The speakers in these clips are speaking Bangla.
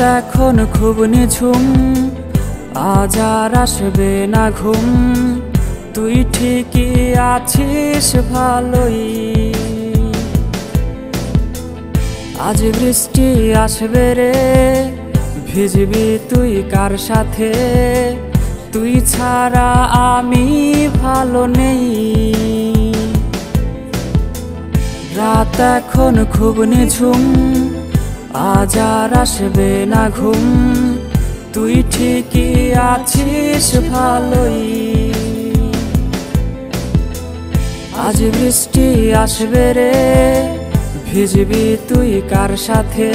এখন খুব নিঝুম। আজ আর আসবে না ঘুম। তুই ঠিকই আছিস ভালোই। আজ বৃষ্টি আসবে রে, ভিজবি তুই কার সাথে? তুই ছাড়া আমি ভালো নেই। রাত এখন খুব নিঝুম। আজ আর আসবে না ঘুম। তুই ঠিকই আছিস ভালোই। আজ বৃষ্টি আসবে রে, ভিজবি তুই কার সাথে?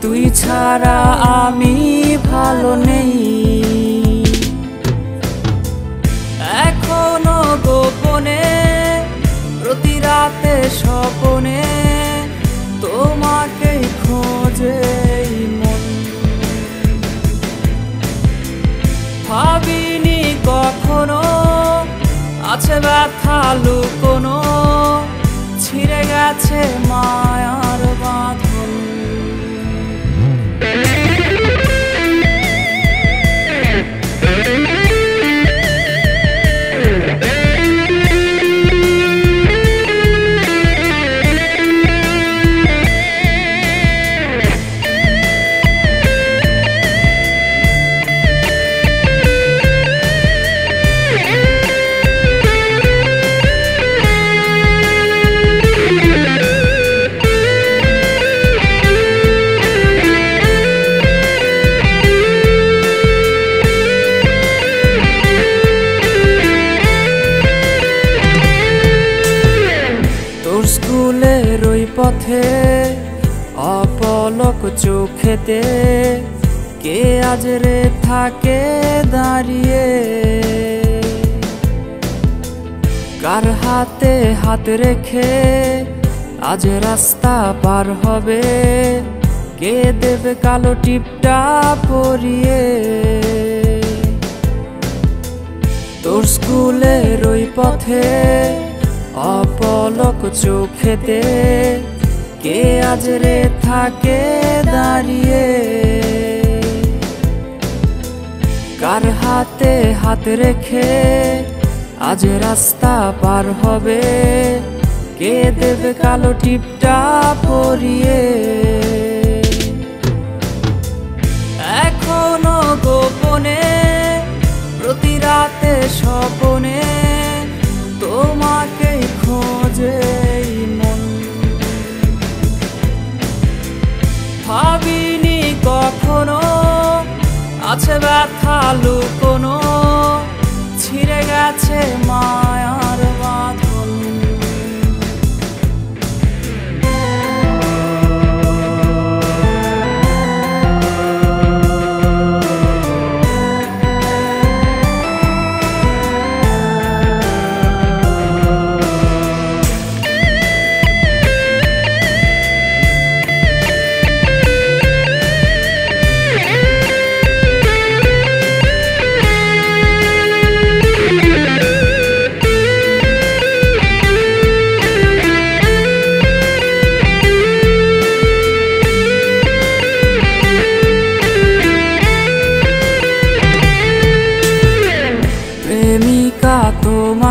তুই ছাড়া আমি ভালো নেই। এখনও গোপনে, প্রতি রাতে স্বপনে আছে ব্যথা লুকোনো ছিঁড়ে গেছে মায়ার পথে অপলক চোখেতে কে আজ রে থাকে দাঁড়িয়ে? কার হাতে হাত রেখে আজ রাস্তা পার হবে? কে দেবে কালো টিপটা পরিয়ে? তোর স্কুলের ওই পথে অপলক চোখেতে কে আজ রে থাকে দাঁড়িয়ে? কার হাতে হাত রেখে আজ রাস্তা পার হবে? কে দেবে কালো টিপটা পরিয়ে? এখনও গোপনে আছে ব্যথা লুকোনো ছিঁড়ে গেছে মায়ার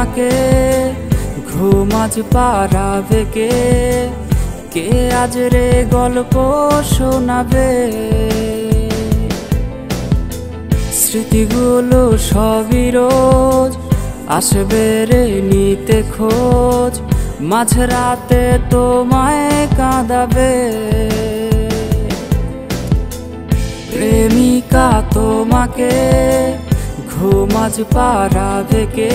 তোমাকে ঘুমাজ পারাবে কে? কে আজ রে গল্প শোনাবে? স্মৃতিগুলো সবই রোজ আসবে রে নিতে খোঁজ, মাঝরাতে তোমায় কাঁদাবে। প্রেমিকা তোমাকে ঘুমাজ পারাবে কে?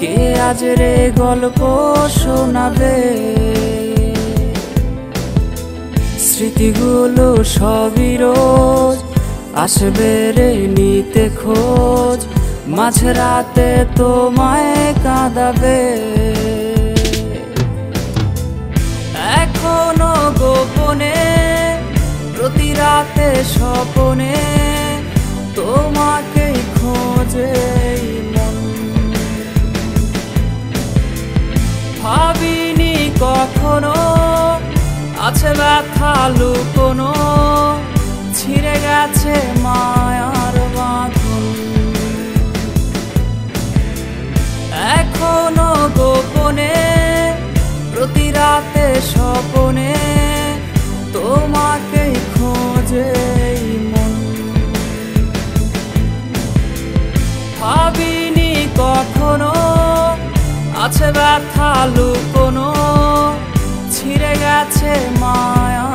কে আজ রে গল্প শোনাবে? স্মৃতিগুলো সবই রোজ আসবে রে নিতে খোঁজ। মাঝরাতে তোমায় কাঁদাবে। এখনও গোপনে, প্রতি রাতে স্বপনে আছে ব্যথা লুকোনো, ছিঁড়ে গেছে মায়ার বাঁধন। এখনও গোপনে, প্রতি রাতে স্বপনে তোমাকে খোঁজে মন। ভাবিনি কখনো, আছে ব্যথা লুকোনো ফিরে গেছে মায়া।